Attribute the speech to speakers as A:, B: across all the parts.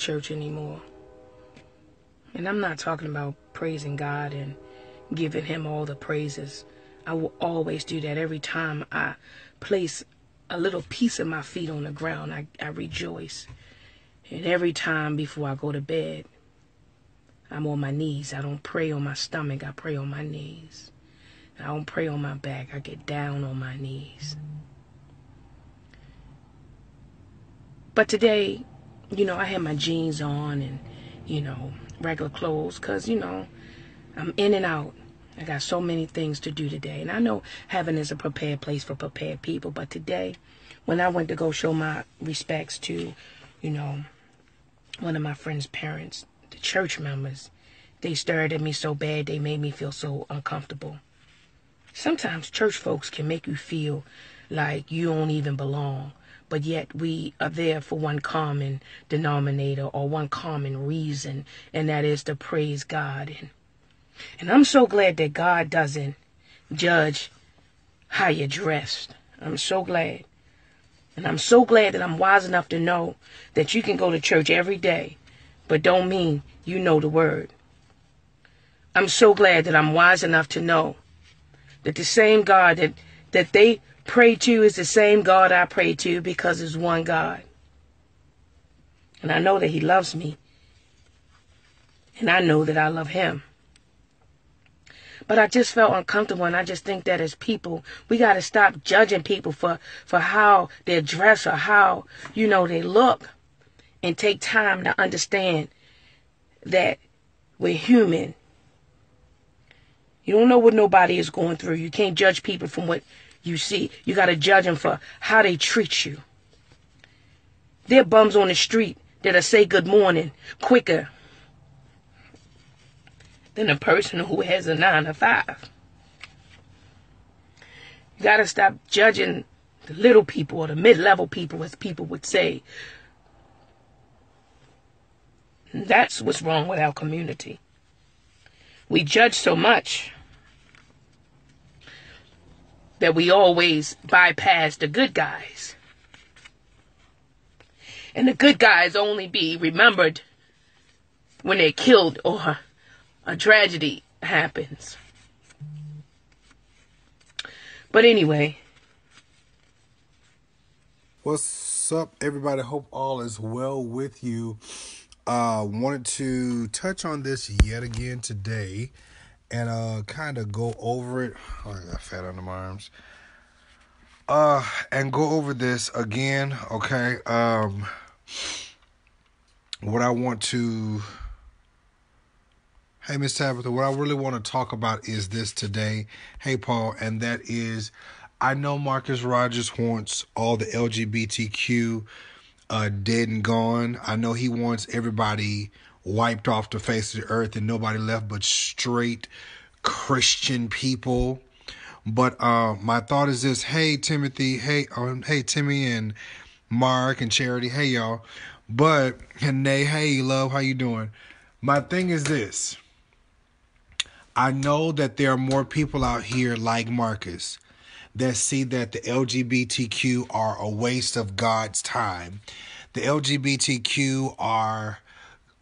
A: church anymore. And I'm not talking about praising God and giving Him all the praises. I will always do that every time I place a little piece of my feet on the ground. I, I rejoice. And every time before I go to bed, I'm on my knees. I don't pray on my stomach, I pray on my knees. I don't pray on my back, I get down on my knees. But today, you know, I had my jeans on and, you know, regular clothes because, you know, I'm in and out. I got so many things to do today. And I know heaven is a prepared place for prepared people. But today, when I went to go show my respects to, you know, one of my friend's parents, the church members, they stared at me so bad they made me feel so uncomfortable. Sometimes church folks can make you feel like you don't even belong, but yet we are there for one common denominator or one common reason, and that is to praise God. And, and I'm so glad that God doesn't judge how you're dressed. I'm so glad. And I'm so glad that I'm wise enough to know that you can go to church every day, but don't mean you know the word. I'm so glad that I'm wise enough to know that the same God that, that they pray to is the same God I pray to because it's one God. And I know that He loves me. And I know that I love Him. But I just felt uncomfortable, and I just think that as people, we got to stop judging people for, for how they dress or how, you know, they look, and take time to understand that we're human. You don't know what nobody is going through. You can't judge people from what you see. You got to judge them for how they treat you. There are bums on the street that'll say good morning quicker than a person who has a nine to five. You got to stop judging the little people or the mid level people, as people would say. That's what's wrong with our community. We judge so much that we always bypass the good guys. And the good guys only be remembered when they're killed or a tragedy happens. But anyway.
B: What's up, everybody? Hope all is well with you. Uh, wanted to touch on this yet again today and uh kind of go over it. Oh, I got fat under my arms. Uh, and go over this again, okay? Um, what I want to Hey, Miss Tabitha, what I really want to talk about is this today. Hey, Paul, and that is I know Marcus Rogers wants all the LGBTQ uh, dead and gone. I know he wants everybody wiped off the face of the earth and nobody left but straight Christian people. But uh, my thought is this: Hey, Timothy. Hey, um, hey, Timmy and Mark and Charity. Hey, y'all. But and they, hey, love, how you doing? My thing is this. I know that there are more people out here like Marcus that see that the LGBTQ are a waste of God's time. The LGBTQ are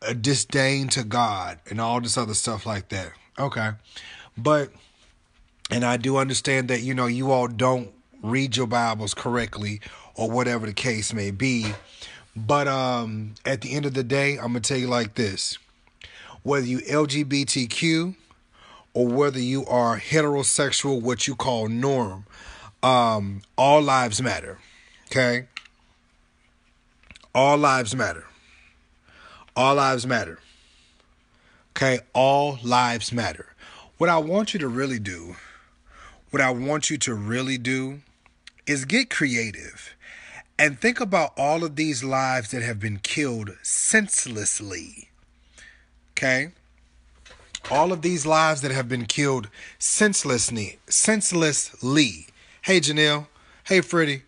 B: a disdain to God and all this other stuff like that. Okay. But, and I do understand that, you know, you all don't read your Bibles correctly or whatever the case may be. But um, at the end of the day, I'm going to tell you like this whether you LGBTQ, or whether you are heterosexual, what you call norm, um, all lives matter. Okay? All lives matter. All lives matter. Okay? All lives matter. What I want you to really do, what I want you to really do is get creative and think about all of these lives that have been killed senselessly. Okay? all of these lives that have been killed senselessly, senselessly. Hey Janelle, hey Freddie,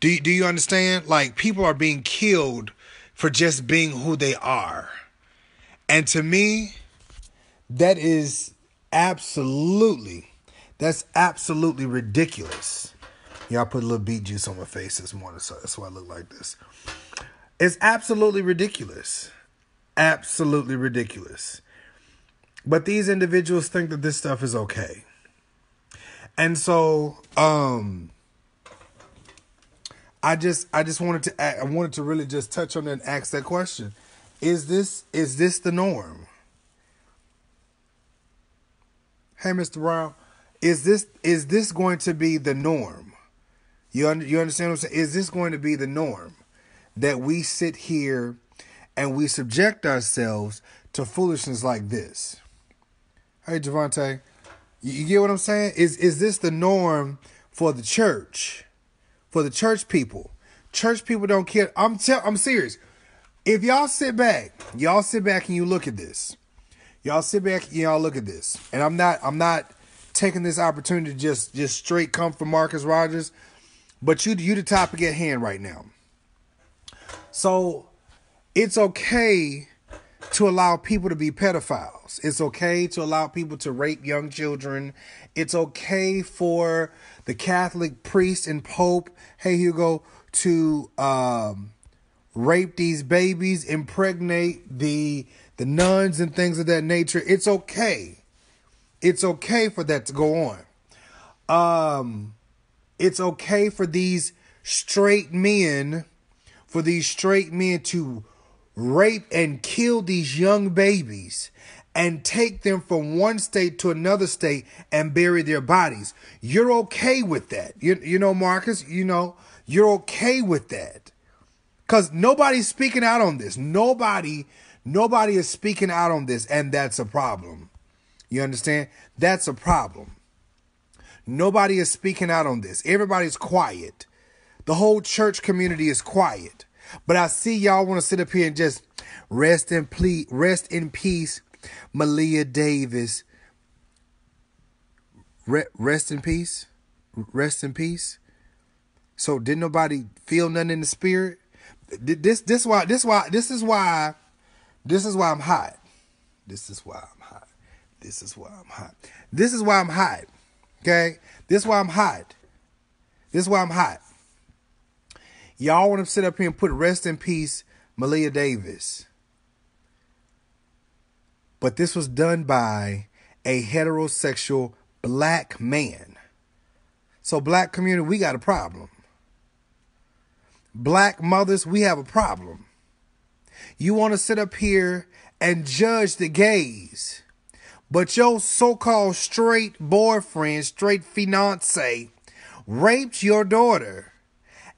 B: do do you understand? Like people are being killed for just being who they are, and to me, that is absolutely That's absolutely ridiculous. Y'all put a little beet juice on my face this morning, so that's why I look like this. It's absolutely ridiculous. Absolutely ridiculous. But these individuals think that this stuff is okay. And so, um, I just I just wanted to I wanted to really just touch on that and ask that question. Is this is this the norm? Hey Mr. Brown, is this is this going to be the norm? You under, you understand what I'm saying? Is this going to be the norm that we sit here and we subject ourselves to foolishness like this? Hey Javante, you, you get what I'm saying? Is is this the norm for the church? For the church people. Church people don't care. I'm tell I'm serious. If y'all sit back, y'all sit back and you look at this. Y'all sit back and y'all look at this. And I'm not I'm not taking this opportunity to just just straight come from Marcus Rogers, but you you the topic at hand right now. So it's okay to allow people to be pedophiles. It's okay to allow people to rape young children. It's okay for the Catholic priest and pope, hey Hugo, to um, rape these babies, impregnate the the nuns and things of that nature. It's okay. It's okay for that to go on. Um, it's okay for these straight men, for these straight men to rape and kill these young babies and take them from one state to another state and bury their bodies. You're okay with that. You, you know, Marcus, you know, you're okay with that. Because nobody's speaking out on this. Nobody, nobody is speaking out on this, and that's a problem. You understand? That's a problem. Nobody is speaking out on this. Everybody's quiet. The whole church community is quiet. But I see y'all want to sit up here and just rest in please, rest in peace, Maleah Davis. rest in peace. Rest in peace. So did nobody feel nothing in the spirit? This this why this why this is why this is why I'm hot. This is why I'm hot. This is why I'm hot. This is why I'm hot. Okay? This is why I'm hot. This is why I'm hot. Y'all want to sit up here and put rest in peace Maleah Davis. But this was done by a heterosexual black man. So, black community, we got a problem. Black mothers, we have a problem. You want to sit up here and judge the gays, but your so called straight boyfriend, straight fiance, raped your daughter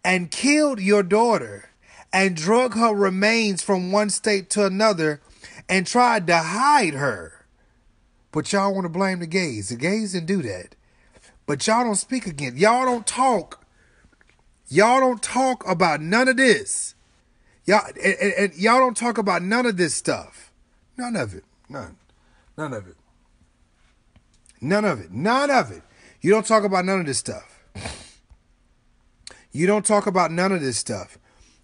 B: and killed your daughter and drug her remains from one state to another and tried to hide her. But y'all want to blame the gays. The gays didn't do that. But y'all don't speak again. Y'all don't talk. Y'all don't talk about none of this. Y'all and, and, and y'all don't talk about none of this stuff. None of it. None. None of it. None of it. None of it. You don't talk about none of this stuff. You don't talk about none of this stuff.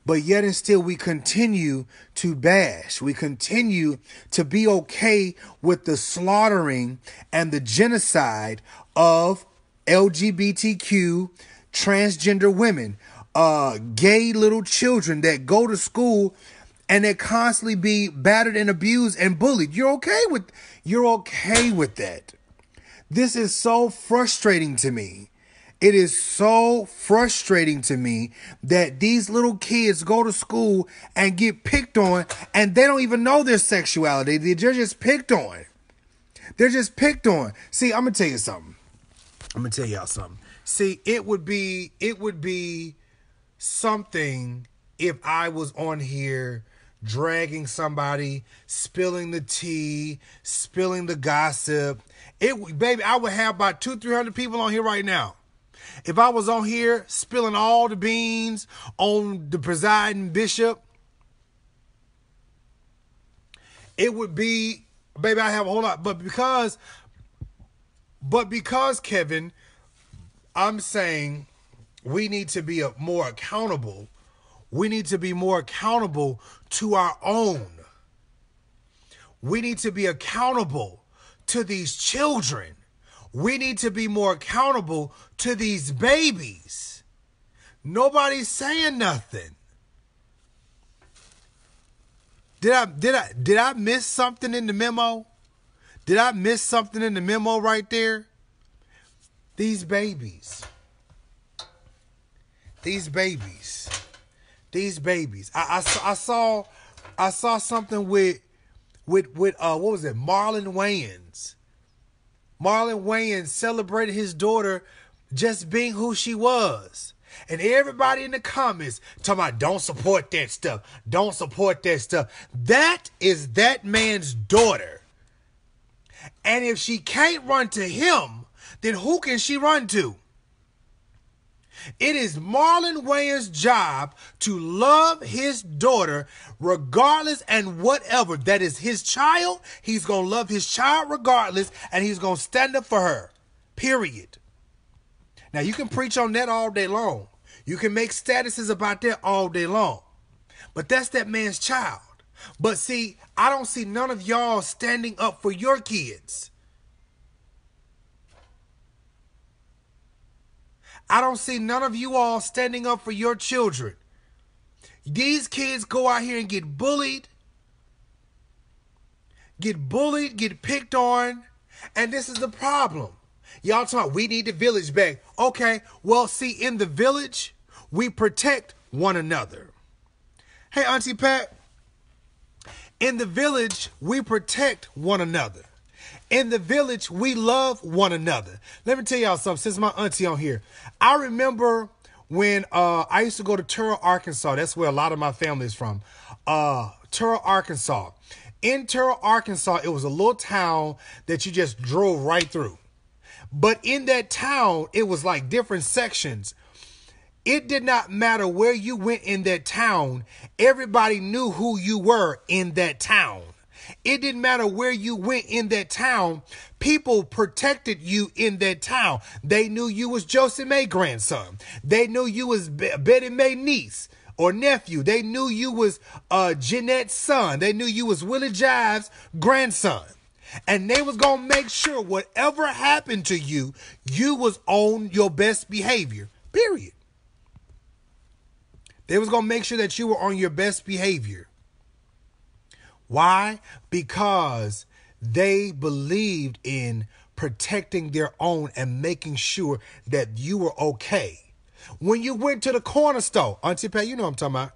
B: But yet and still we continue to bash. We continue to be okay with the slaughtering and the genocide of LGBTQ transgender women, uh, gay little children that go to school and they constantly be battered and abused and bullied. You're okay with you're okay with that. This is so frustrating to me. It is so frustrating to me that these little kids go to school and get picked on and they don't even know their sexuality. They're just picked on. They're just picked on. See, I'm going to tell you something. I'm going to tell y'all something. See, it would be it would be something if I was on here dragging somebody, spilling the tea, spilling the gossip. It baby, I would have about 2 300 people on here right now. If I was on here spilling all the beans on the presiding bishop, it would be, baby, I have a whole lot. But because, but because, Kevin, I'm saying we need to be more accountable. We need to be more accountable to our own. We need to be accountable to these children we need to be more accountable to these babies. Nobody's saying nothing. Did I did I did I miss something in the memo? Did I miss something in the memo right there? These babies. These babies. These babies. I, I, I saw I saw something with with with uh what was it? Marlon Wayans. Marlon Wayans celebrated his daughter just being who she was. And everybody in the comments talking about don't support that stuff. Don't support that stuff. That is that man's daughter. And if she can't run to him, then who can she run to? It is Marlon Wayans' job to love his daughter regardless and whatever. That is his child. He's going to love his child regardless and he's going to stand up for her. Period. Now, you can preach on that all day long. You can make statuses about that all day long. But that's that man's child. But see, I don't see none of y'all standing up for your kids. I don't see none of you all standing up for your children. These kids go out here and get bullied, get bullied, get picked on, and this is the problem. Y'all talk, we need the village back. Okay, well, see, in the village, we protect one another. Hey, Auntie Pat, in the village, we protect one another. In the village, we love one another. Let me tell y'all something. Since my auntie on here, I remember when uh, I used to go to Turrell, Arkansas. That's where a lot of my family is from. Uh, Arkansas. In Turrell, Arkansas, it was a little town that you just drove right through. But in that town, it was like different sections. It did not matter where you went in that town, everybody knew who you were in that town. It didn't matter where you went in that town. People protected you in that town. They knew you was Joseph May grandson. They knew you was Betty May niece or nephew. They knew you was uh, Jeanette's son. They knew you was Willie Jives' grandson. And they was going to make sure whatever happened to you, you was on your best behavior. Period. They was going to make sure that you were on your best behavior. Why? Because they believed in protecting their own and making sure that you were okay. When you went to the corner store, Auntie Pat, you know what I'm talking about.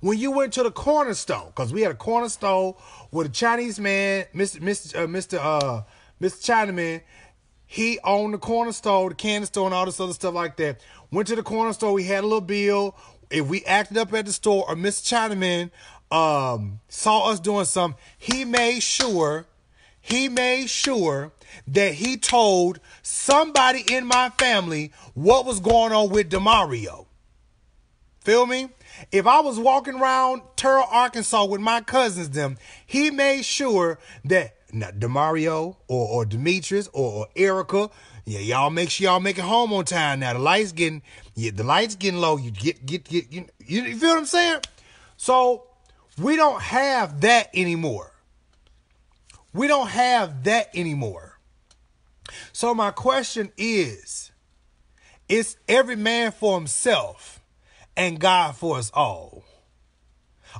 B: When you went to the corner store, because we had a corner store with a Chinese man, Mr. Mr. Uh, Mr. Uh, Mr. Chinaman, he owned the corner store, the candy store, and all this other stuff like that. Went to the corner store, we had a little bill. If we acted up at the store, or Mr. Chinaman um, saw us doing something, he made sure, he made sure that he told somebody in my family what was going on with De'Mario. Feel me? If I was walking around Turrell, Arkansas with my cousins, them, he made sure that not De'Mario or, or Demetrius or, or Erica, yeah, y'all make sure y'all make it home on time now. The lights getting, yeah, the lights getting low. You get, get, get, you, you feel what I'm saying? So we don't have that anymore. We don't have that anymore. So my question is, it's every man for himself and God for us all.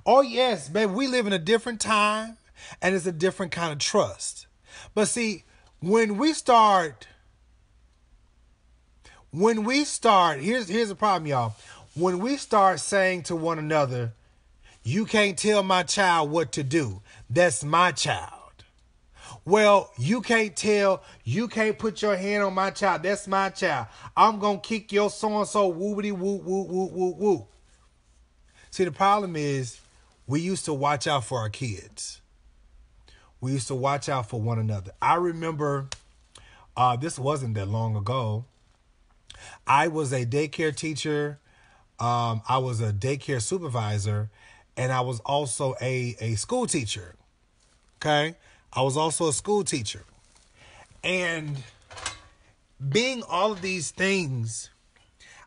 B: Oh yes, baby, we live in a different time and it's a different kind of trust. But see, when we start when we start, here's here's the problem, y'all. When we start saying to one another, you can't tell my child what to do. That's my child. Well, you can't tell, you can't put your hand on my child. That's my child. I'm going to kick your so and so woobity woo woo woo woo woo. See, the problem is we used to watch out for our kids. We used to watch out for one another. I remember uh, this wasn't that long ago. I was a daycare teacher. Um, I was a daycare supervisor and I was also a, a school teacher. Okay? I was also a school teacher. And being all of these things,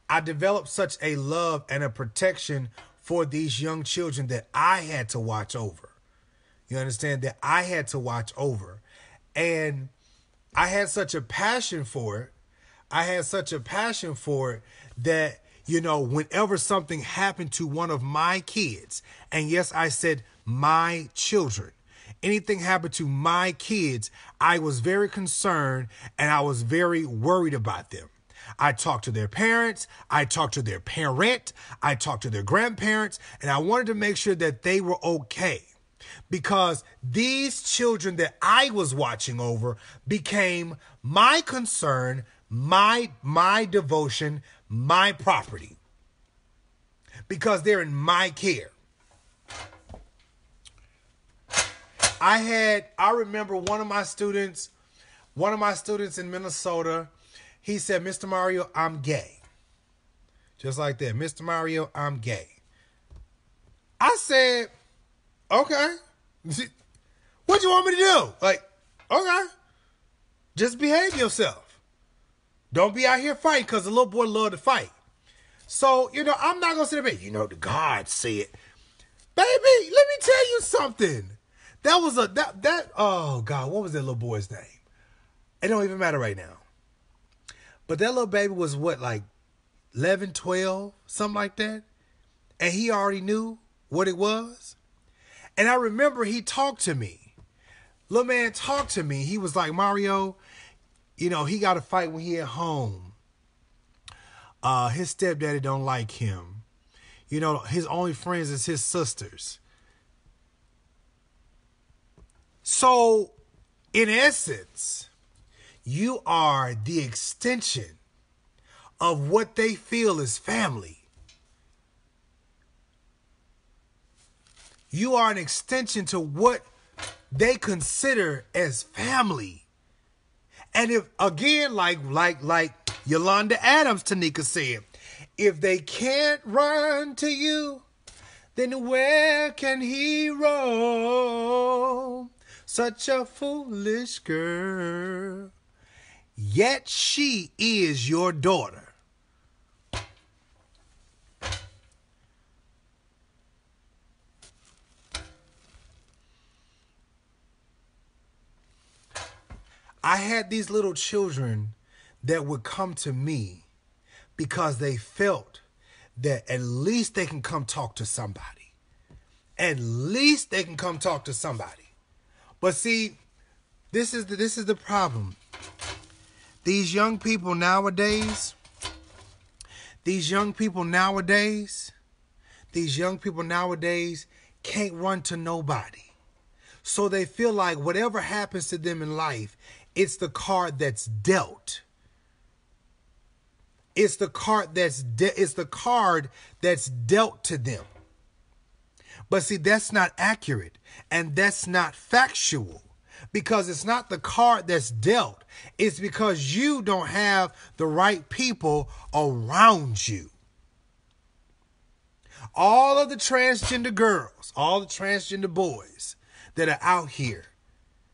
B: I developed such a love and a protection for these young children that I had to watch over. You understand that I had to watch over. And I had such a passion for it. I had such a passion for it that, you know, whenever something happened to one of my kids, and yes, I said my children, anything happened to my kids, I was very concerned and I was very worried about them. I talked to their parents, I talked to their parent, I talked to their grandparents, and I wanted to make sure that they were okay because these children that I was watching over became my concern, my my devotion, my property. Because they're in my care. I had I remember one of my students, one of my students in Minnesota, he said, "Mr. Mario, I'm gay." Just like that, "Mr. Mario, I'm gay." I said, "Okay." What do you want me to do? Like, okay. Just behave yourself. Don't be out here fighting because the little boy loved to fight. So, you know, I'm not gonna sit there, you know, the God said. Baby, let me tell you something. That was a that that oh God, what was that little boy's name? It don't even matter right now. But that little baby was what, like 11, 12, something like that? And he already knew what it was? And I remember he talked to me. Little man talked to me. He was like, Mario, you know, he got to fight when he at home. Uh, his stepdaddy don't like him. You know, his only friends is his sisters. So, in essence, you are the extension of what they feel is family. You are an extension to what they consider as family. And if again, like like like Yolanda Adams, Tanika said, if they can't run to you, then where can he roam? Such a foolish girl. Yet she is your daughter. I had these little children that would come to me because they felt that at least they can come talk to somebody. At least they can come talk to somebody. But see, this is the, this is the problem. These young people nowadays, these young people nowadays, these young people nowadays can't run to nobody. So they feel like whatever happens to them in life it's the card that's dealt. It's the card that's de- it's the card that's dealt to them. But see, that's not accurate and that's not factual because it's not the card that's dealt. It's because you don't have the right people around you. All of the transgender girls, all the transgender boys that are out here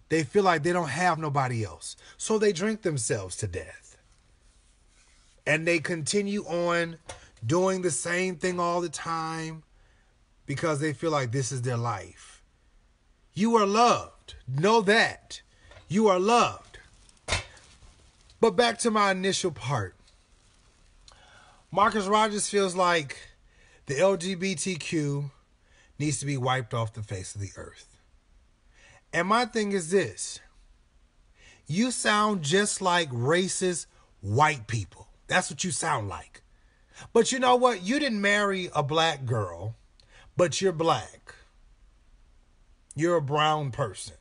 B: they feel like they don't have nobody else. So they drink themselves to death. And they continue on doing the same thing all the time because they feel like this is their life. You are loved. Know that. You are loved. But back to my initial part. Marcus Rogers feels like the LGBTQ needs to be wiped off the face of the earth. And my thing is this you sound just like racist white people. That's what you sound like. But you know what? You didn't marry a black girl, but you're black. You're a brown person.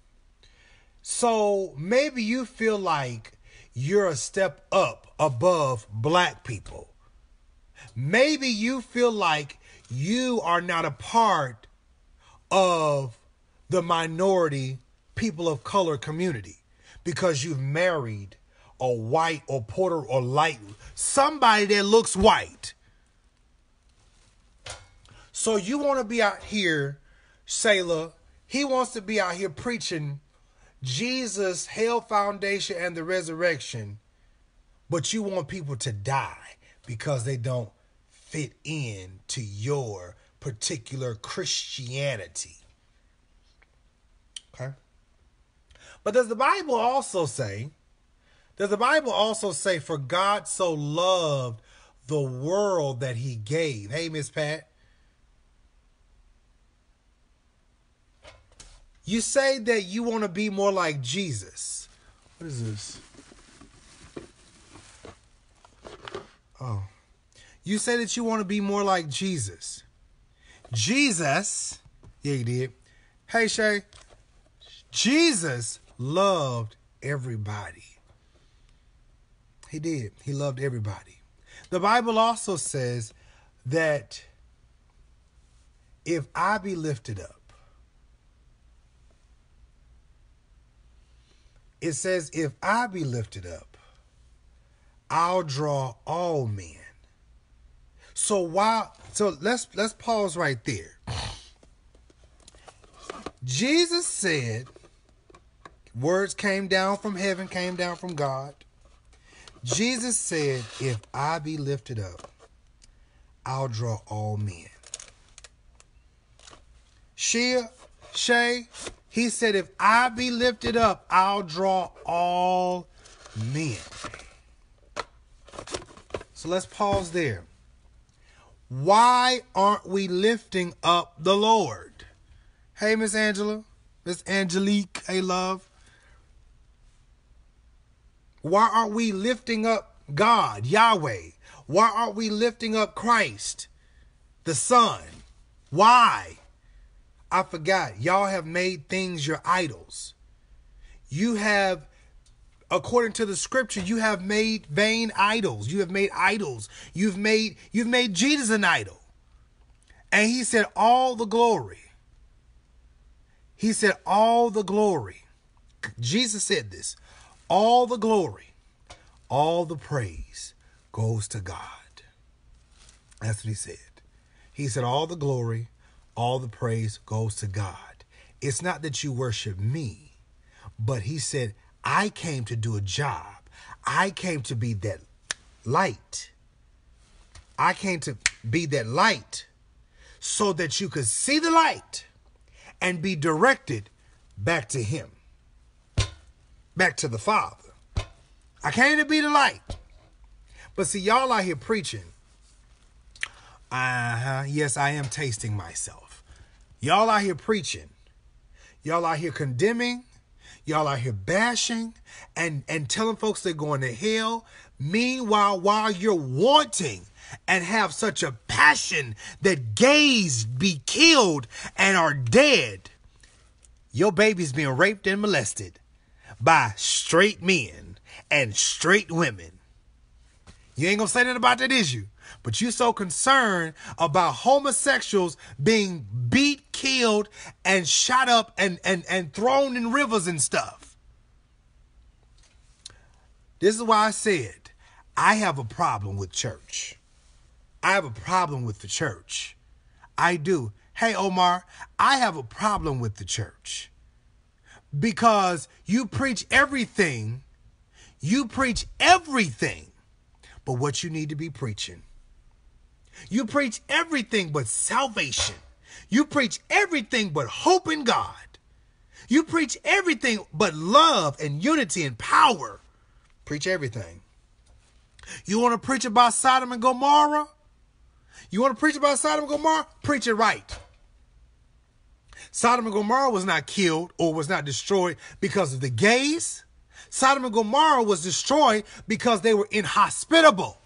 B: So maybe you feel like you're a step up above black people. Maybe you feel like you are not a part of the minority people of color community because you've married a white or porter or light somebody that looks white. So you want to be out here, Sailor. He wants to be out here preaching Jesus, Hell Foundation, and the resurrection, but you want people to die because they don't fit in to your particular Christianity. Okay? But does the Bible also say Does the Bible also say, For God so loved the world that he gave? Hey, Miss Pat. You say that you want to be more like Jesus. What is this? Oh. You say that you want to be more like Jesus. Jesus, yeah, you did. Hey, Shay. Jesus loved everybody. He did. He loved everybody. The Bible also says that if I be lifted up, it says, if I be lifted up, I'll draw all men. So while so let's let's pause right there. Jesus said, words came down from heaven, came down from God. Jesus said, if I be lifted up, I'll draw all men. Shia, Shay, he said, if I be lifted up, I'll draw all men. So let's pause there. Why aren't we lifting up the Lord? Hey, Miss Angela, Miss Angelique, hey, love. Why aren't we lifting up God, Yahweh? Why aren't we lifting up Christ, the Son? Why? I forgot. Y'all have made things your idols. You have, according to the scripture, you have made vain idols. You have made idols. You've made you've made Jesus an idol. And he said, all the glory. He said, all the glory. Jesus said this. All the glory, all the praise goes to God. That's what he said. He said, all the glory, all the praise goes to God. It's not that you worship me, but he said, I came to do a job. I came to be that light. I came to be that light so that you could see the light and be directed back to him, back to the Father. I came to be the light. But see, y'all out here preaching. Uh huh. Yes, I am tasting myself. Y'all out here preaching. Y'all out here condemning. Y'all out here bashing and, and telling folks they're going to hell. Meanwhile, while you're wanting and have such a passion that gays be killed and are dead, your baby's being raped and molested by straight men and straight women. You ain't gonna say nothing about that, is you? But you so concerned about homosexuals being beat, killed, and shot up and, and, and thrown in rivers and stuff. This is why I said I have a problem with church. I have a problem with the church. I do. Hey, Omar, I have a problem with the church because you preach everything. You preach everything but what you need to be preaching. You preach everything but salvation. You preach everything but hope in God. You preach everything but love and unity and power. Preach everything. You want to preach about Sodom and Gomorrah? You want to preach about Sodom and Gomorrah? Preach it right. Sodom and Gomorrah was not killed or was not destroyed because of the gays. Sodom and Gomorrah was destroyed because they were inhospitable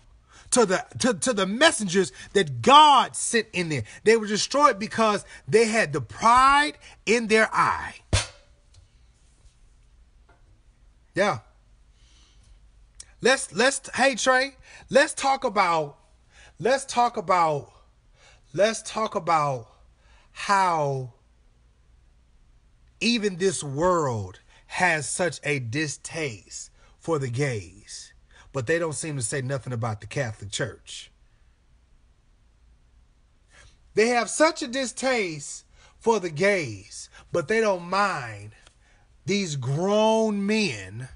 B: to the to, to the messengers that God sent in there. They were destroyed because they had the pride in their eye. Yeah. Let's let's hey Trey, let's talk about let's talk about let's talk about how even this world has such a distaste for the gays but they don't seem to say nothing about the Catholic Church. They have such a distaste for the gays, but they don't mind these grown men.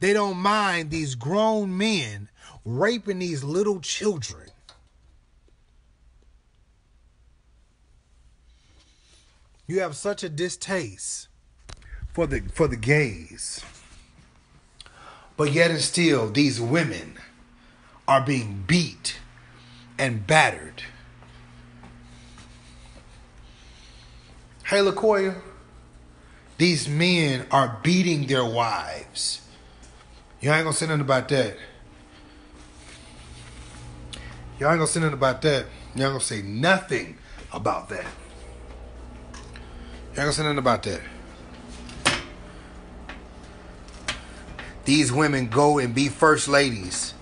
B: They don't mind these grown men raping these little children. You have such a distaste for the for the gays. But yet and still, these women are being beat and battered. Hey, LaCoya, these men are beating their wives. You ain't gonna say nothing about that. Y'all ain't gonna say nothing about that. Y'all ain't gonna say nothing about that. Y'all gonna say nothing about that. These women go and be first ladies,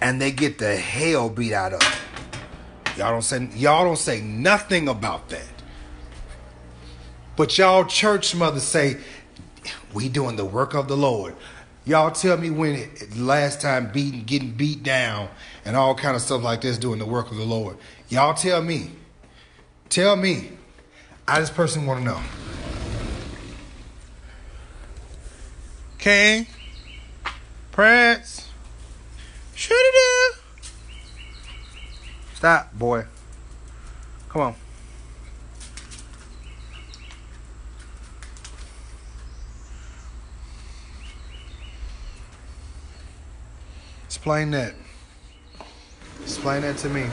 B: and they get the hell beat out of them. Y'all don't say y'all don't say nothing about that. But y'all church mothers say, we doing the work of the Lord. Y'all tell me when last time beating, getting beat down, and all kind of stuff like this doing the work of the Lord. Y'all tell me. Tell me. I just personally want to know. King, Prince. Shoot it Stop, boy. Come on. Explain that. Explain that to me.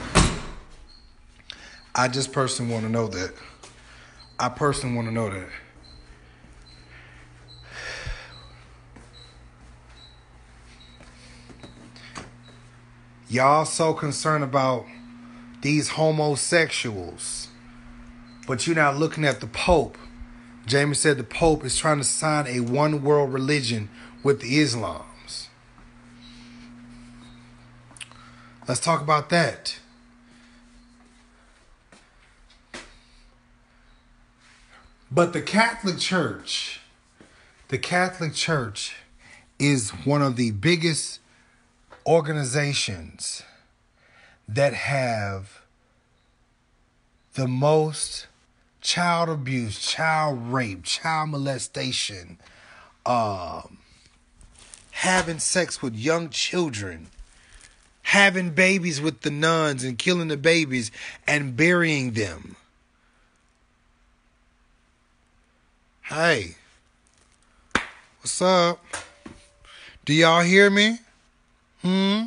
B: I just personally want to know that. I personally want to know that. Y'all so concerned about these homosexuals, but you're not looking at the Pope. Jamie said the Pope is trying to sign a one world religion with the Islam. Let's talk about that. But the Catholic Church, the Catholic Church is one of the biggest organizations that have the most child abuse, child rape, child molestation, um, having sex with young children having babies with the nuns and killing the babies and burying them. Hey, what's up? Do y'all hear me? Hmm?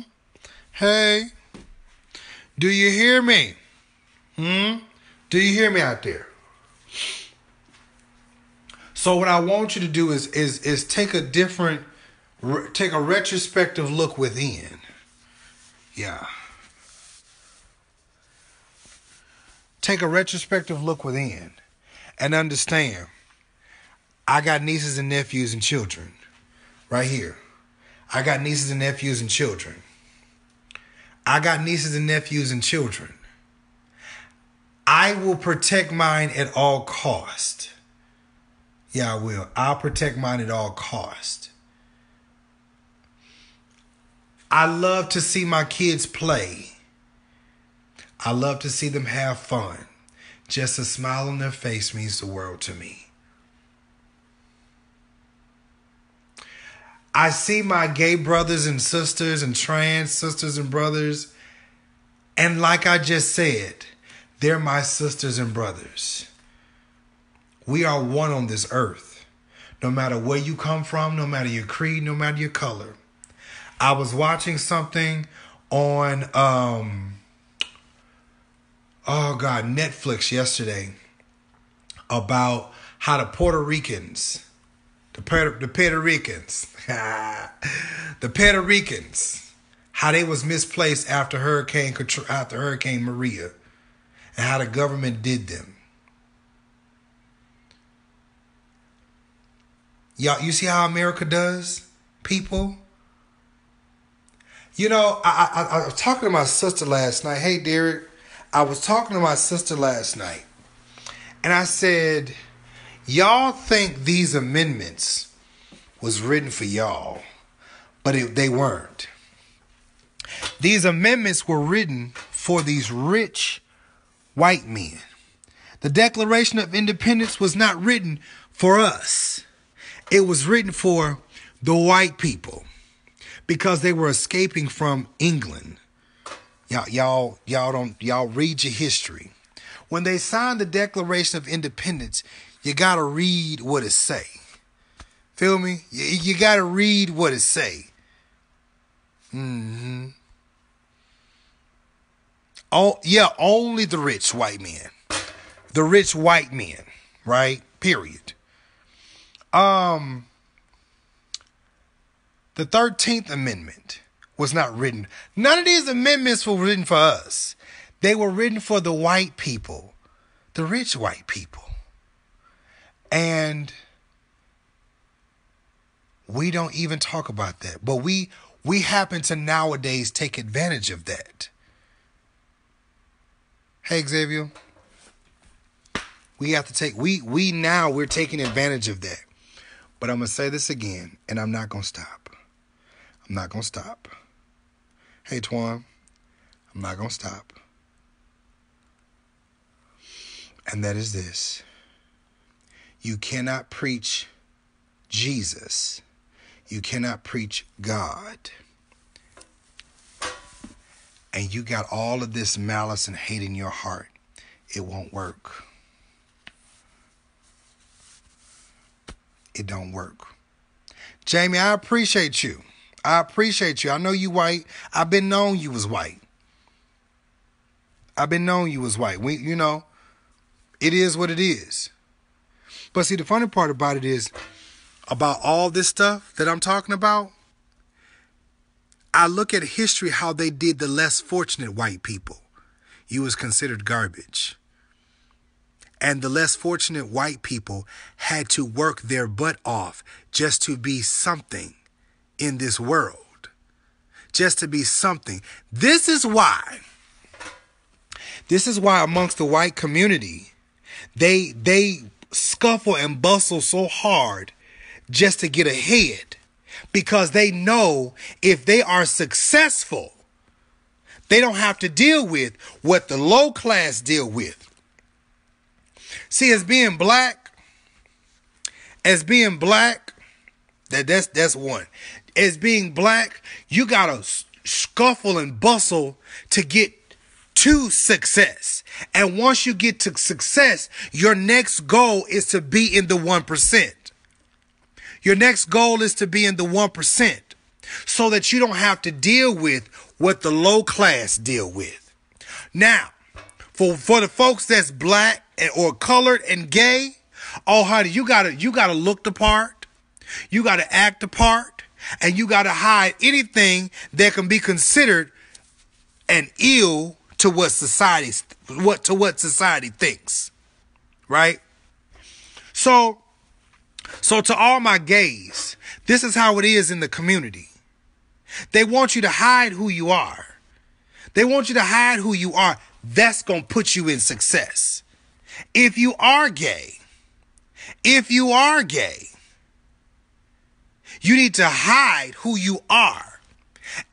B: Hey, do you hear me? Hmm? Do you hear me out there? So what I want you to do is is is take a different take a retrospective look within. Yeah. Take a retrospective look within and understand I got nieces and nephews and children right here. I got nieces and nephews and children. I got nieces and nephews and children. I will protect mine at all cost. Yeah, I will. I'll protect mine at all cost. I love to see my kids play. I love to see them have fun. Just a smile on their face means the world to me. I see my gay brothers and sisters and trans sisters and brothers. And like I just said, they're my sisters and brothers. We are one on this earth. No matter where you come from, no matter your creed, no matter your color. I was watching something on um oh god Netflix yesterday about how the Puerto Ricans the Puerto, the Puerto Ricans. The Puerto Ricans. How they was misplaced after hurricane after hurricane Maria. And how the government did them. Y'all you see how America does people? You know, I, I, I was talking to my sister last night. Hey, Derek, I was talking to my sister last night, and I said, "Y'all think these amendments was written for y'all, but it, they weren't. These amendments were written for these rich white men. The Declaration of Independence was not written for us. It was written for the white people." because they were escaping from England. Y'all, y'all, y'all don't y'all read your history. When they signed the Declaration of Independence, you gotta read what it say. Feel me? You, you gotta read what it say. Mm-hmm. Oh, yeah, only the rich white men. The rich white men, right? Period. Um the 13th Amendment was not written. None of these amendments were written for us. They were written for the white people, the rich white people. And we don't even talk about that. But we we happen to nowadays take advantage of that. Hey Xavier. We have to take we we now we're taking advantage of that. But I'm gonna say this again, and I'm not gonna stop. I'm not gonna stop. Hey Twan, I'm not gonna stop. And that is this. You cannot preach Jesus. You cannot preach God. And you got all of this malice and hate in your heart. It won't work. It don't work. Jamie, I appreciate you. I appreciate you. I know you white. I've been known you was white. I've been known you was white. We, you know, it is what it is. But see, the funny part about it is, about all this stuff that I'm talking about, I look at history how they did the less fortunate white people. You was considered garbage. And the less fortunate white people had to work their butt off just to be something in this world. Just to be something. This is why. This is why amongst the white community, they they scuffle and bustle so hard just to get ahead because they know if they are successful, they don't have to deal with what the low class deal with. See, as being black, as being black, that that's that's one. As being black, you gotta scuffle and bustle to get to success. And once you get to success, your next goal is to be in the 1%. Your next goal is to be in the 1% so that you don't have to deal with what the low class deal with. Now, for, for the folks that's black and, or colored and gay, oh honey, you gotta, you gotta look the part. You gotta act the part and you gotta hide anything that can be considered an ill to what society, what, to what society thinks. Right? So, so to all my gays, this is how it is in the community. They want you to hide who you are. They want you to hide who you are. That's going to put you in success. If you are gay, if you are gay, you need to hide who you are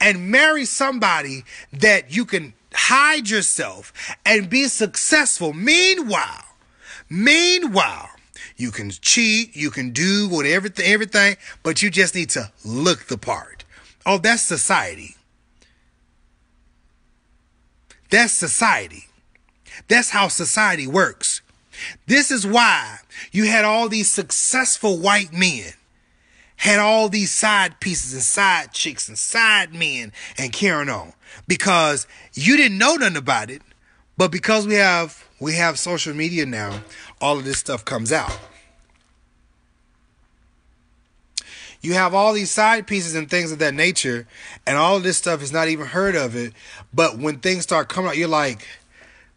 B: and marry somebody that you can hide yourself and be successful. Meanwhile, meanwhile, you can cheat, you can do whatever, everything, but you just need to look the part. Oh, that's society. That's society. That's how society works. This is why you had all these successful white men had all these side pieces and side chicks and side men and carrying on because you didn't know nothing about it, but because we have we have social media now, all of this stuff comes out. You have all these side pieces and things of that nature, and all of this stuff is not even heard of it. But when things start coming out, you're like,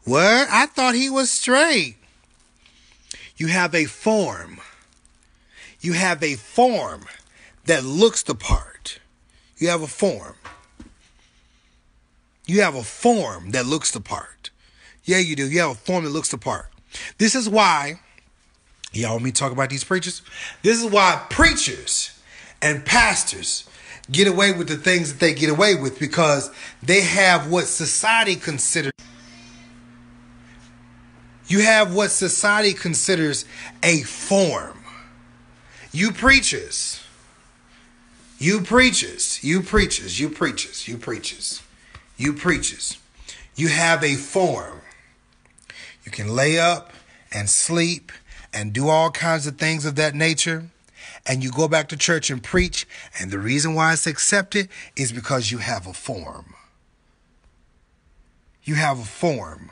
B: "What? I thought he was straight." You have a form. You have a form that looks the part. You have a form. You have a form that looks the part. Yeah, you do. You have a form that looks the part. This is why, y'all want me to talk about these preachers? This is why preachers and pastors get away with the things that they get away with because they have what society considers you have what society considers a form. You preachers, you preachers, you preachers, you preachers, you preachers, you preachers, you preachers, you have a form. You can lay up and sleep and do all kinds of things of that nature and you go back to church and preach, and the reason why it's accepted is because you have a form. You have a form.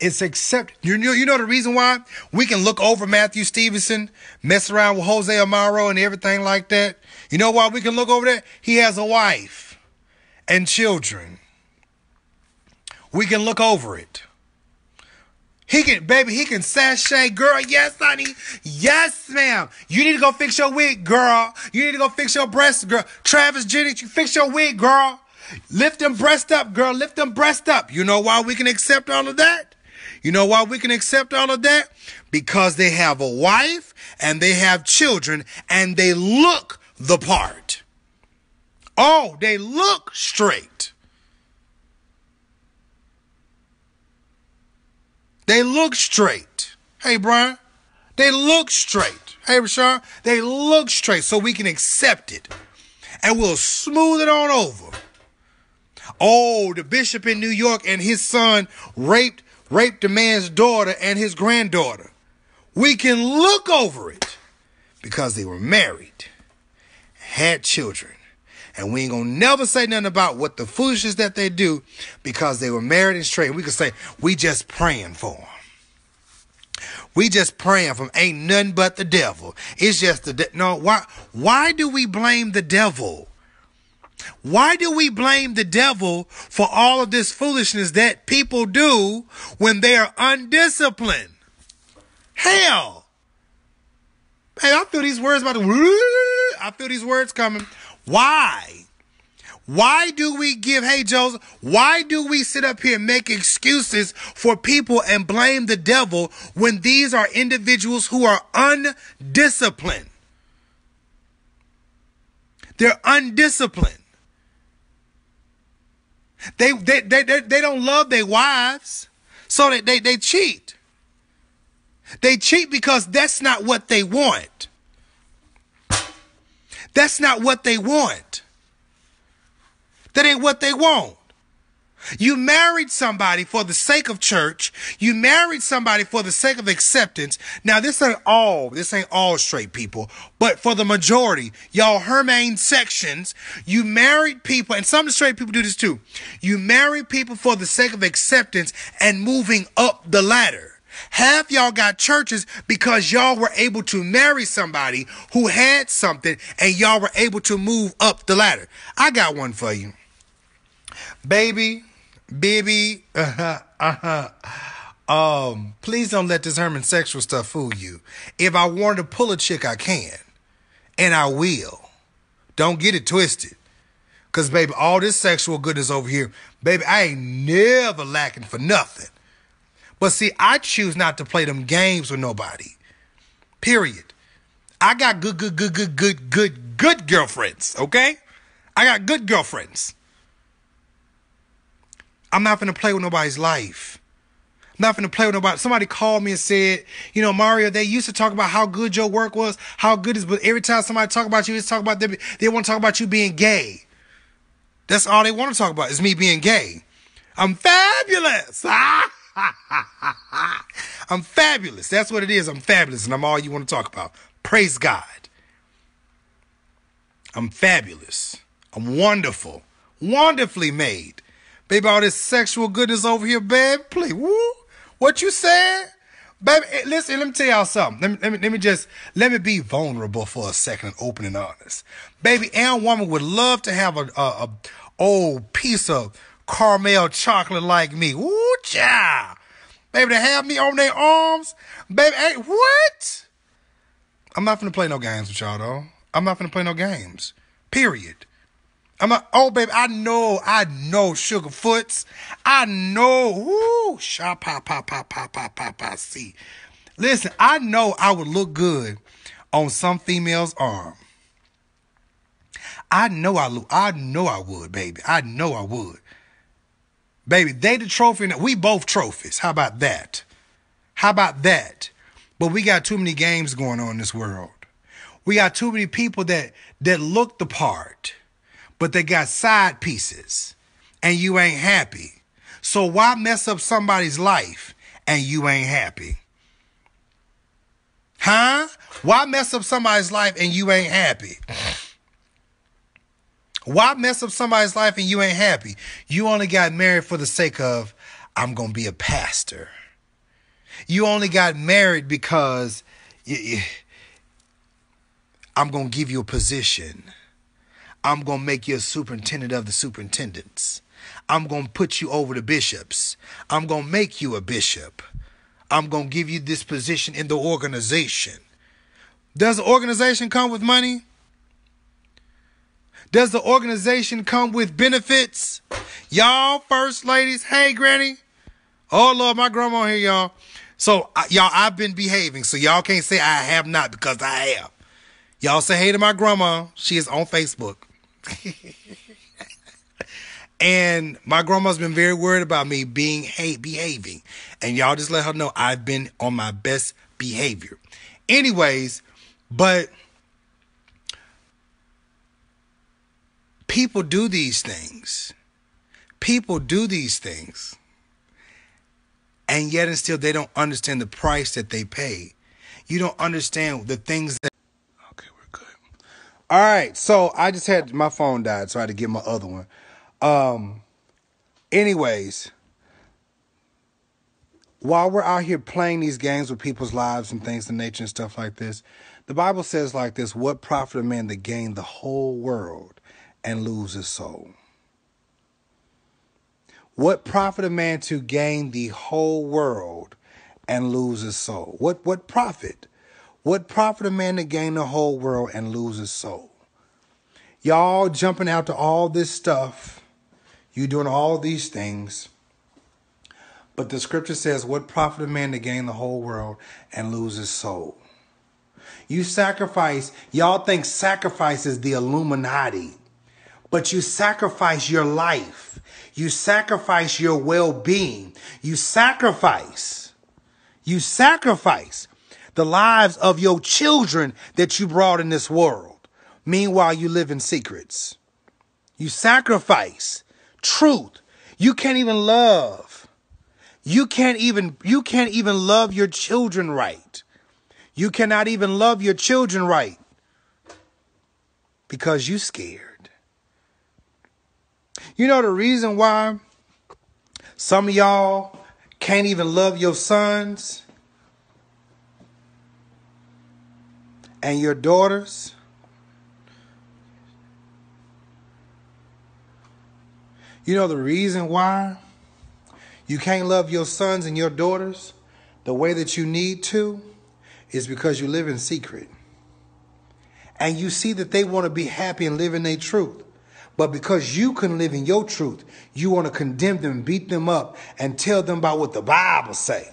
B: It's accepted. You know, you know the reason why we can look over Matthew Stevenson, mess around with Jose Amaro and everything like that. You know why we can look over that? He has a wife and children. We can look over it. He can, baby, he can sashay, girl. Yes, honey. Yes, ma'am. You need to go fix your wig, girl. You need to go fix your breasts, girl. Travis Jennings, you fix your wig, girl. Lift them breast up, girl. Lift them breast up. You know why we can accept all of that? You know why we can accept all of that? Because they have a wife and they have children and they look the part. Oh, they look straight. They look straight. Hey, Brian. They look straight. Hey, Rashard. They look straight so we can accept it. And we'll smooth it on over. Oh, the bishop in New York and his son raped raped the man's daughter and his granddaughter. We can look over it because they were married, had children. And we ain't gonna never say nothing about what the foolishness that they do because they were married and straight. We can say, we just praying for them. We just praying for them. Ain't nothing but the devil. It's just the de- no. Why? Why do we blame the devil? Why do we blame the devil for all of this foolishness that people do when they are undisciplined? Hell. Hey, I feel these words about to, I feel these words coming. Why? Why do we give, hey, Joseph, why do we sit up here and make excuses for people and blame the devil when these are individuals who are undisciplined? They're undisciplined. They, they, they, they, they don't love their wives, so they, they, they cheat. They cheat because that's not what they want. That's not what they want. That ain't what they want. You married somebody for the sake of church. You married somebody for the sake of acceptance. Now, this ain't all, this ain't all straight people, but for the majority, y'all Hermain sections, you married people, and some straight people do this too. You marry people for the sake of acceptance and moving up the ladder. Half y'all got churches because y'all were able to marry somebody who had something and y'all were able to move up the ladder. I got one for you. Baby, baby, uh-huh, uh-huh. Um, please don't let this Herman sexual stuff fool you. If I wanted to pull a chick, I can. And I will. Don't get it twisted. Cause baby, all this sexual goodness over here, baby, I ain't never lacking for nothing. But see, I choose not to play them games with nobody. Period. I got good, good, good, good, good, good, good girlfriends, okay? I got good girlfriends. I'm not gonna play with nobody's life. I'm not gonna play with nobody. Somebody called me and said, you know, Mario, they used to talk about how good your work was, how good is, but every time somebody talk about you, it's talk about them. They want to talk about you being gay. That's all they want to talk about is me being gay. I'm fabulous. Ah! I'm fabulous. That's what it is. I'm fabulous, and I'm all you want to talk about. Praise God. I'm fabulous. I'm wonderful. Wonderfully made. Baby, all this sexual goodness over here, babe. Please, woo. What you said? Baby, eh, listen, let me tell y'all something. Let me, let me, let me just, let me be vulnerable for a second and open and honest. Baby, Ann Woman would love to have a, a, a old piece of caramel chocolate like me. Woo, child. Baby, to have me on their arms. Baby, hey, what? I'm not gonna play no games with y'all, though. I'm not gonna play no games. Period. I'm not, oh, baby, I know, I know sugar foots. I know, whoo, sha, pa, pa, pa, pa, pa, pa, pa, see. Listen, I know I would look good on some female's arm. I know I look, I know I would, baby. I know I would. Baby, they the trophy and we both trophies. How about that? How about that? But we got too many games going on in this world. We got too many people that that look the part, but they got side pieces and you ain't happy. So why mess up somebody's life and you ain't happy? Huh? Why mess up somebody's life and you ain't happy? Why mess up somebody's life and you ain't happy? You only got married for the sake of, I'm going to be a pastor. You only got married because I'm going to give you a position. I'm going to make you a superintendent of the superintendents. I'm going to put you over the bishops. I'm going to make you a bishop. I'm going to give you this position in the organization. Does the organization come with money? Does the organization come with benefits? Y'all, first ladies, hey, granny. Oh, Lord, my grandma here, y'all. So, y'all, I've been behaving, so y'all can't say I have not because I have. Y'all say hey to my grandma. She is on Facebook. and my grandma's been very worried about me being hate behaving. And y'all just let her know I've been on my best behavior. Anyways, but people do these things. People do these things. And yet and still they don't understand the price that they pay. You don't understand the things that Okay, we're good. All right, so I just had my phone died, so I had to get my other one. Um anyways, while we're out here playing these games with people's lives and things of nature and stuff like this, the Bible says like this, what profit a man to gain the whole world and lose his soul? What profit a man to gain the whole world and lose his soul? What what profit? What profit a man to gain the whole world and lose his soul? Y'all jumping out to all this stuff. You doing all these things. But the scripture says, What profit a man to gain the whole world and lose his soul? You sacrifice, y'all think sacrifice is the Illuminati, but you sacrifice your life. You sacrifice your well being. You sacrifice, you sacrifice the lives of your children that you brought in this world. Meanwhile, you live in secrets. You sacrifice truth. You can't even love. You can't even, you can't even love your children right. You cannot even love your children right because you're scared. You know the reason why some of y'all can't even love your sons and your daughters? You know the reason why you can't love your sons and your daughters the way that you need to? is because you live in secret. And you see that they want to be happy and live in their truth. But because you can live in your truth, you want to condemn them, beat them up, and tell them about what the Bible say.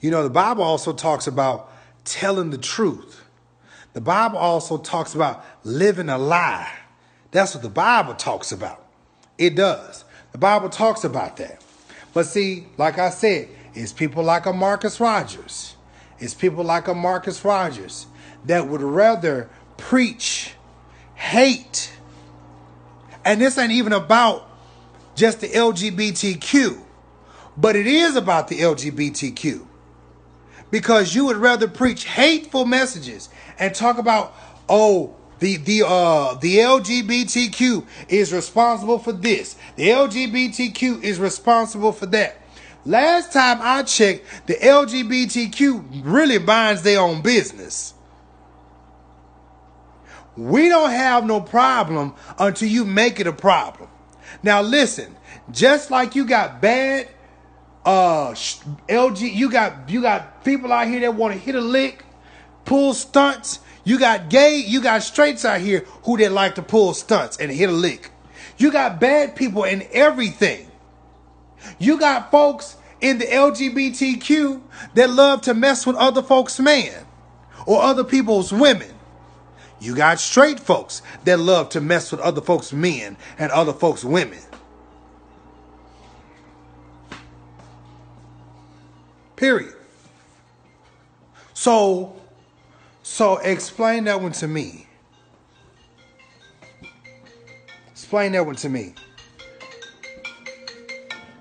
B: You know, the Bible also talks about telling the truth. The Bible also talks about living a lie. That's what the Bible talks about. It does. The Bible talks about that. But see, like I said, it's people like a Marcus Rogers it's people like a Marcus Rogers that would rather preach hate. And this ain't even about just the LGBTQ, but it is about the LGBTQ. Because you would rather preach hateful messages and talk about, oh, the the uh the LGBTQ is responsible for this. The LGBTQ is responsible for that. Last time I checked, the LGBTQ really binds their own business. We don't have no problem until you make it a problem. Now listen, just like you got bad uh LG you got you got people out here that want to hit a lick, pull stunts. You got gay, you got straights out here who they like to pull stunts and hit a lick. You got bad people in everything. You got folks in the LGBTQ that love to mess with other folks' men or other people's women. You got straight folks that love to mess with other folks' men and other folks' women. Period. So, so explain that one to me. Explain that one to me.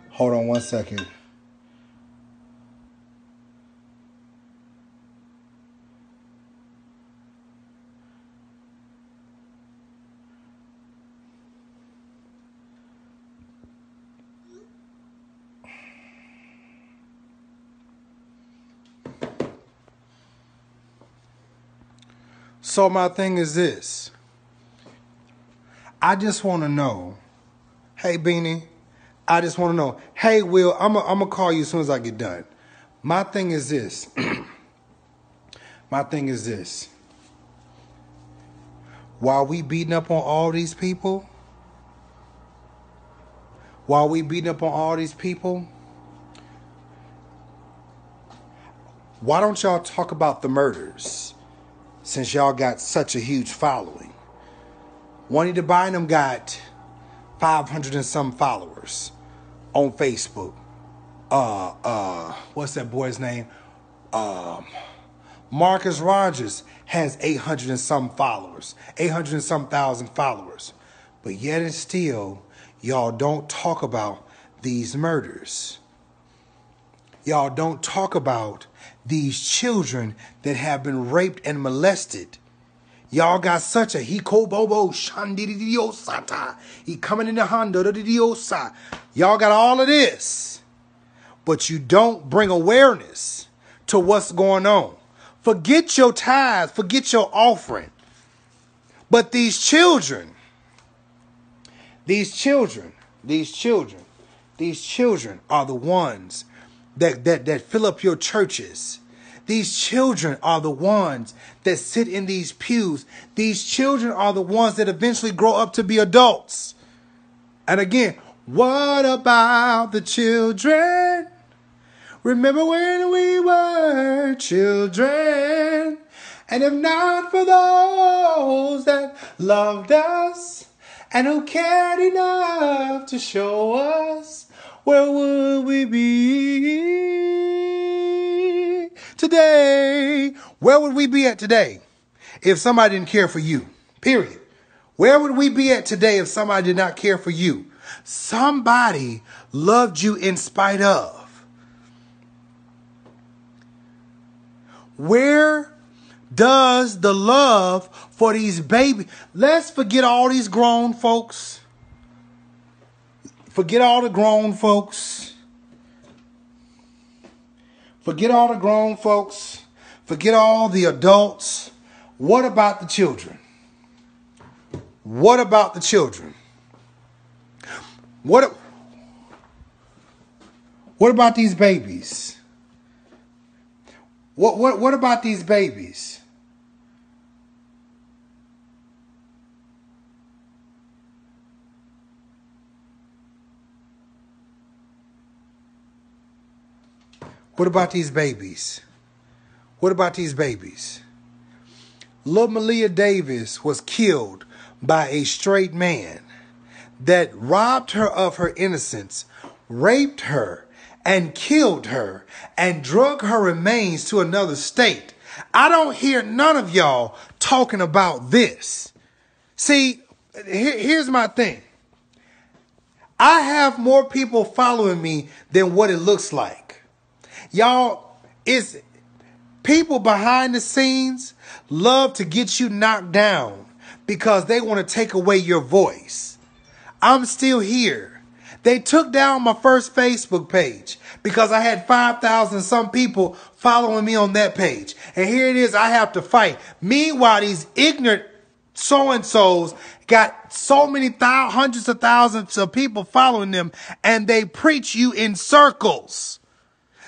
B: Hold on one second. So my thing is this. I just want to know. Hey Beanie, I just want to know. Hey Will, I'm gonna call you as soon as I get done. My thing is this. my thing is this. While we beating up on all these people, while we beating up on all these people, why don't y'all talk about the murders since y'all got such a huge following? Juanita Bynum got 500 and some followers on Facebook. Uh, uh, what's that boy's name? Um, Marcus Rogers has 800 and some followers, 800 and some thousand followers. But yet and still, y'all don't talk about these murders. Y'all don't talk about these children that have been raped and molested. Y'all got such a hiko bobo shandidiosata. He coming in the Honda didiosa. Y'all got all of this. But you don't bring awareness to what's going on. Forget your tithes, forget your offering. But these children, these children, these children, these children are the ones that, that, that fill up your churches. These children are the ones that sit in these pews. These children are the ones that eventually grow up to be adults. And again, what about the children? Remember when we were children? And if not for those that loved us and who cared enough to show us, where would we be today? Where would we be at today if somebody didn't care for you? Period. Where would we be at today if somebody did not care for you? Somebody loved you in spite of. Where does the love for these babies? Let's forget all these grown folks. Forget all the grown folks. Forget all the grown folks. Forget all the adults. What about the children? What about the children? What What about these babies? What what what about these babies? What about these babies? What about these babies? Little Maleah Davis was killed by a straight man that robbed her of her innocence, raped her, and killed her, and drug her remains to another state. I don't hear none of y'all talking about this. See, here, here's my thing. I have more people following me than what it looks like. Y'all, it's people behind the scenes love to get you knocked down because they want to take away your voice. I'm still here. They took down my first Facebook page because I had 5,000 some people following me on that page. And here it is, I have to fight. Meanwhile, these ignorant so and so's got so many thou- hundreds of thousands of people following them and they preach you in circles.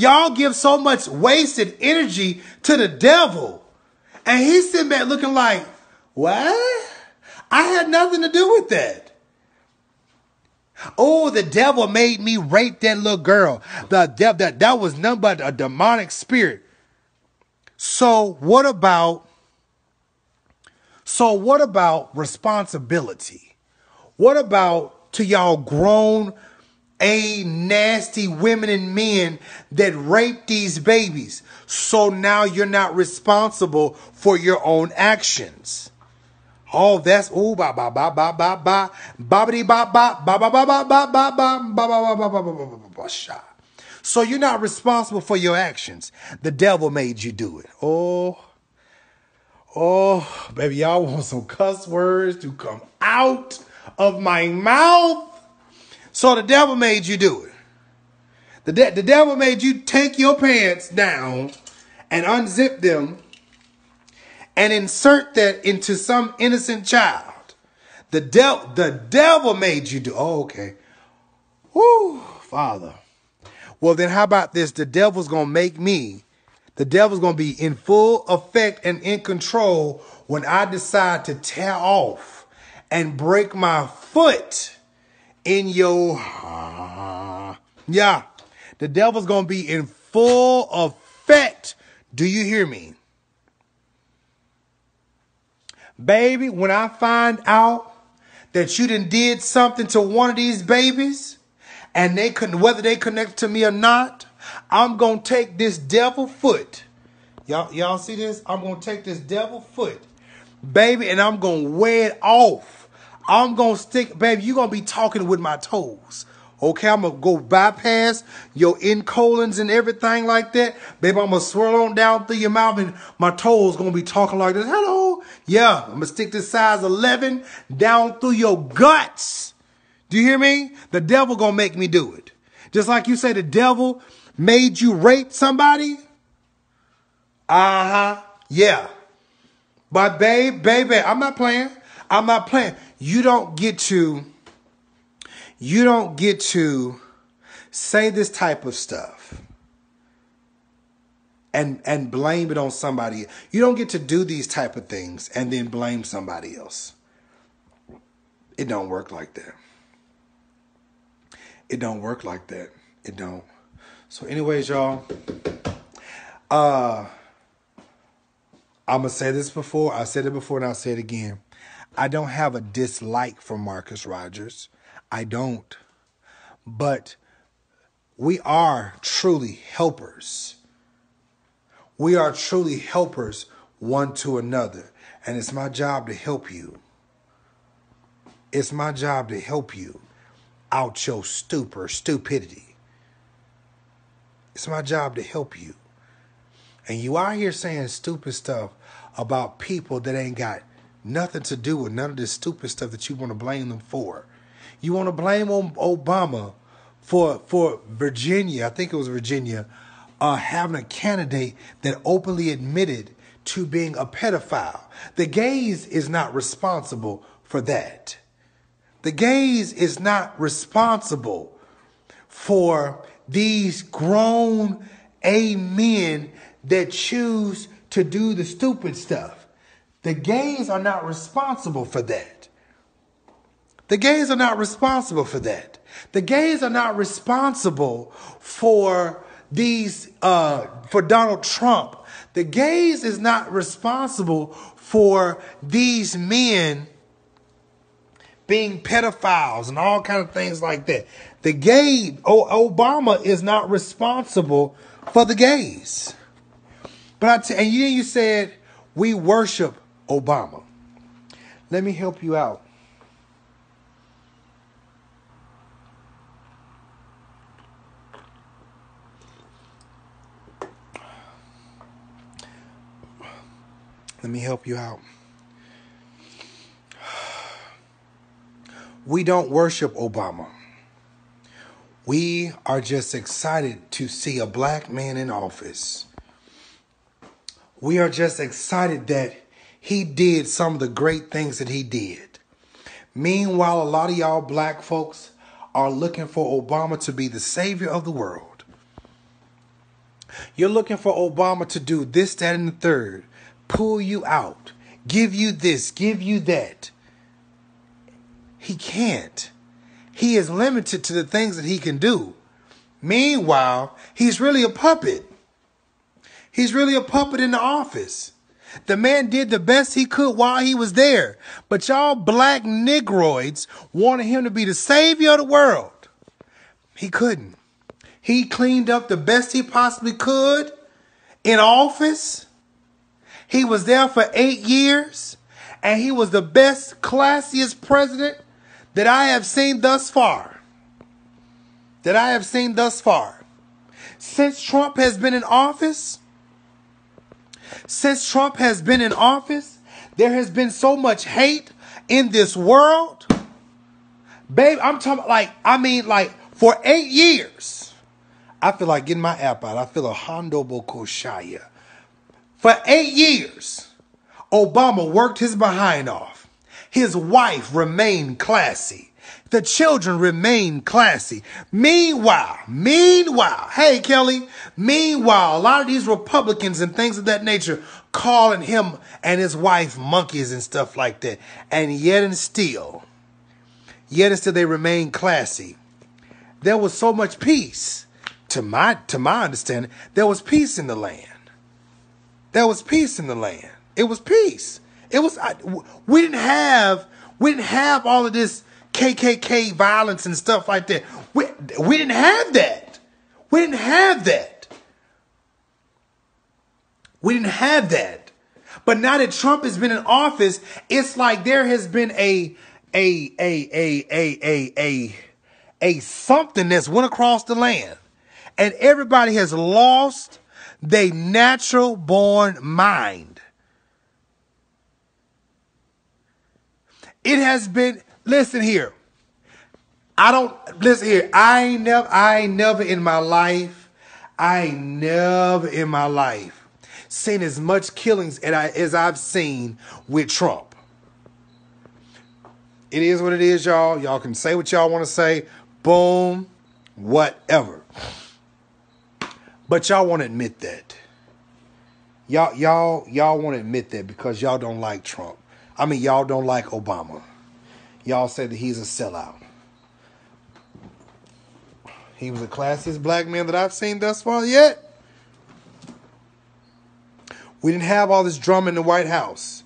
B: Y'all give so much wasted energy to the devil. And he's sitting back looking like, what? I had nothing to do with that. Oh, the devil made me rape that little girl. The devil that, that was none but a demonic spirit. So what about so what about responsibility? What about to y'all grown a nasty women and men that rape these babies? So now you're not responsible for your own actions. Oh, that's ooh ba ba ba ba ba ba bobbity ba ba ba ba ba ba ba ba ba ba ba ba ba ba ba ba ba ba So you're not responsible for your actions. The devil made you do it. Oh, oh, baby, y'all want some cuss words to come out of my mouth? So the devil made you do it. The, de- the devil made you take your pants down and unzip them and insert that into some innocent child. The devil, the devil made you do. Oh, okay. Whoo, Father. Well, then how about this? The devil's gonna make me. The devil's gonna be in full effect and in control when I decide to tear off and break my foot in your. heart. Yeah, the devil's gonna be in full effect. Do you hear me? Baby, when I find out that you done did something to one of these babies and they couldn't whether they connect to me or not, I'm gonna take this devil foot. Y'all, y'all see this? I'm gonna take this devil foot, baby, and I'm gonna wear it off. I'm gonna stick, baby, you're gonna be talking with my toes. Okay, I'm gonna go bypass your in colons and everything like that. Baby, I'm gonna swirl on down through your mouth and my toes gonna be talking like this. Hello. Yeah, I'm gonna stick this size 11 down through your guts. Do you hear me? The devil gonna make me do it. Just like you say the devil made you rape somebody. Uh-huh. Yeah. But babe, baby, I'm not playing. I'm not playing. You don't get to you don't get to say this type of stuff and and blame it on somebody. You don't get to do these type of things and then blame somebody else. It don't work like that. It don't work like that. It don't. So anyways, y'all, uh I'm gonna say this before. I said it before and I'll say it again. I don't have a dislike for Marcus Rogers. I don't. But we are truly helpers. We are truly helpers one to another. And it's my job to help you. It's my job to help you out your stupor, stupidity. It's my job to help you. And you are here saying stupid stuff about people that ain't got nothing to do with none of this stupid stuff that you want to blame them for. You want to blame Obama for for Virginia, I think it was Virginia, uh, having a candidate that openly admitted to being a pedophile. The gays is not responsible for that. The gays is not responsible for these grown A men that choose to do the stupid stuff. The gays are not responsible for that. The gays are not responsible for that. The gays are not responsible for these uh, for Donald Trump. The gays is not responsible for these men being pedophiles and all kind of things like that. The gay Obama is not responsible for the gays. But I t- and you you said we worship Obama. Let me help you out. Let me help you out. We don't worship Obama. We are just excited to see a black man in office. We are just excited that he did some of the great things that he did. Meanwhile, a lot of y'all black folks are looking for Obama to be the savior of the world. You're looking for Obama to do this, that, and the third pull you out, give you this, give you that. He can't. He is limited to the things that he can do. Meanwhile, he's really a puppet. He's really a puppet in the office. The man did the best he could while he was there. But y'all black negroids wanted him to be the savior of the world. He couldn't. He cleaned up the best he possibly could in office. He was there for eight years, and he was the best, classiest president that I have seen thus far. That I have seen thus far. Since Trump has been in office, since Trump has been in office, there has been so much hate in this world. Babe, I'm talking like, I mean, like for eight years. I feel like getting my app out. I feel a Hondo Bokoshaya. For eight years, Obama worked his behind off. His wife remained classy. The children remain classy. Meanwhile, meanwhile, hey Kelly, meanwhile, a lot of these Republicans and things of that nature calling him and his wife monkeys and stuff like that. And yet and still, yet and still they remain classy. There was so much peace. To my to my understanding, there was peace in the land. There was peace in the land. It was peace. It was I, we didn't have we didn't have all of this KKK violence and stuff like that. We we didn't have that. We didn't have that. We didn't have that. But now that Trump has been in office, it's like there has been a a a a a a a a something that's went across the land. And everybody has lost their natural born mind. It has been, listen here. I don't, listen here. I ain't never, I ain't never in my life, I ain't never in my life seen as much killings as I've seen with Trump. It is what it is, y'all. Y'all can say what y'all want to say. Boom, whatever. But y'all want to admit that. Y'all, y'all, y'all want to admit that because y'all don't like Trump. I mean, y'all don't like Obama. Y'all say that he's a sellout. He was the classiest black man that I've seen thus far yet. We didn't have all this drama in the White House.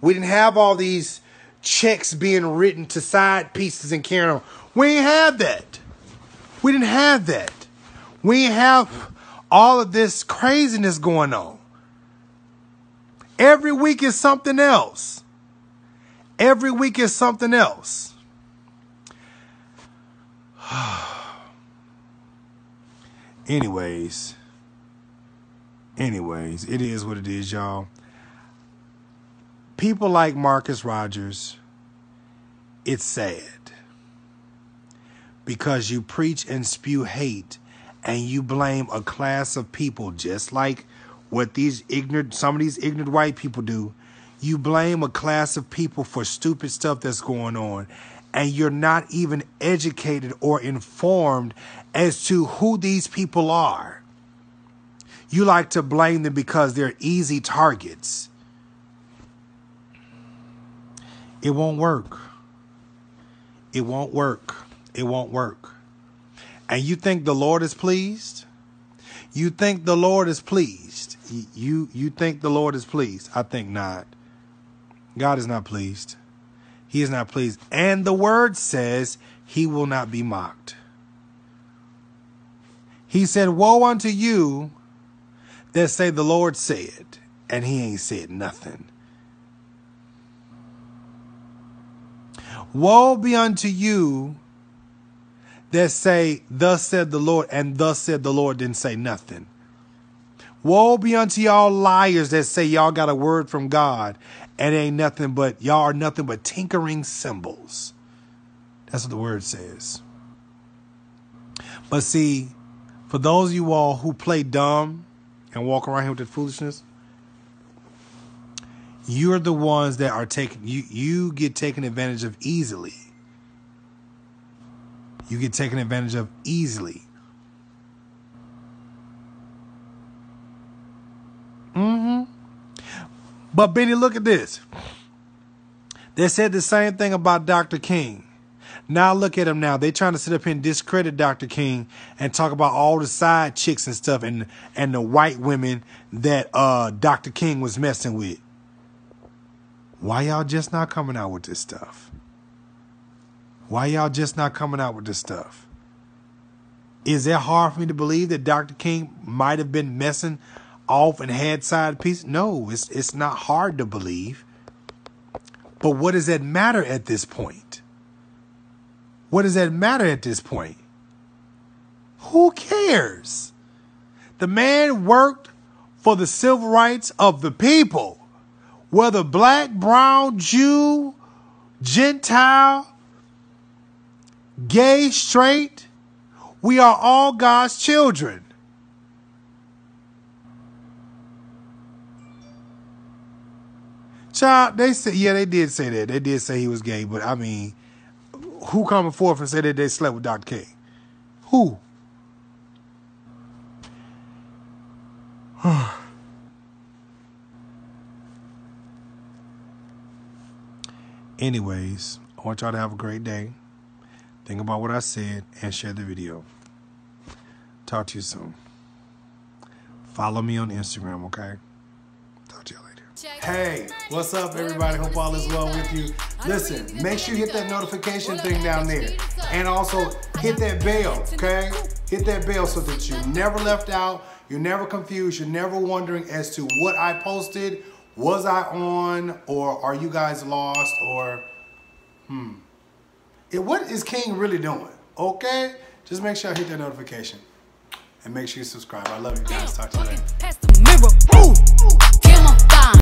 B: We didn't have all these checks being written to side pieces and carrying on. We didn't have that. We didn't have that. We didn't have all of this craziness going on. Every week is something else. Every week is something else. anyways, anyways, it is what it is, y'all. People like Marcus Rogers, it's sad because you preach and spew hate and you blame a class of people just like what these ignorant some of these ignorant white people do you blame a class of people for stupid stuff that's going on and you're not even educated or informed as to who these people are you like to blame them because they're easy targets it won't work it won't work it won't work and you think the Lord is pleased? You think the Lord is pleased? You you think the Lord is pleased? I think not. God is not pleased. He is not pleased. And the word says he will not be mocked. He said, Woe unto you that say the Lord said, and he ain't said nothing. Woe be unto you that say, Thus said the Lord, and thus said the Lord didn't say nothing. Woe be unto y'all liars that say y'all got a word from God and ain't nothing but y'all are nothing but tinkering cymbals. That's what the word says. But see, for those of you all who play dumb and walk around here with that foolishness, you're the ones that are taken you you get taken advantage of easily you get taken advantage of easily. Mm-hmm. But Benny, look at this. They said the same thing about Dr. King. Now look at them now. They trying to sit up here and discredit Dr. King and talk about all the side chicks and stuff and and the white women that uh Dr. King was messing with. Why y'all just not coming out with this stuff? Why y'all just not coming out with this stuff? Is it hard for me to believe that Dr. King might have been messing off and had side pieces? No, it's it's not hard to believe. But what does that matter at this point? What does that matter at this point? Who cares? The man worked for the civil rights of the people, whether black, brown, Jew, Gentile, gay, straight. We are all God's children. Child, they said, yeah, they did say that. They did say he was gay, but I mean, who coming forth and say that they slept with Dr. King? Who? Anyways, I want y'all to have a great day. Think about what I said and share the video. Talk to you soon. Follow me on Instagram, okay? Talk to you later. Hey, what's up, everybody? Hope all is well with you. Listen, make sure you hit that notification thing down there. And also hit that bell, okay? Hit that bell so that you're never left out, you're never confused, you're never wondering as to what I posted, was I on, or are you guys lost, or hmm. It, what is King really doing? Okay? Just make sure I hit that notification. And make sure you subscribe. I love you guys. Talk to you later.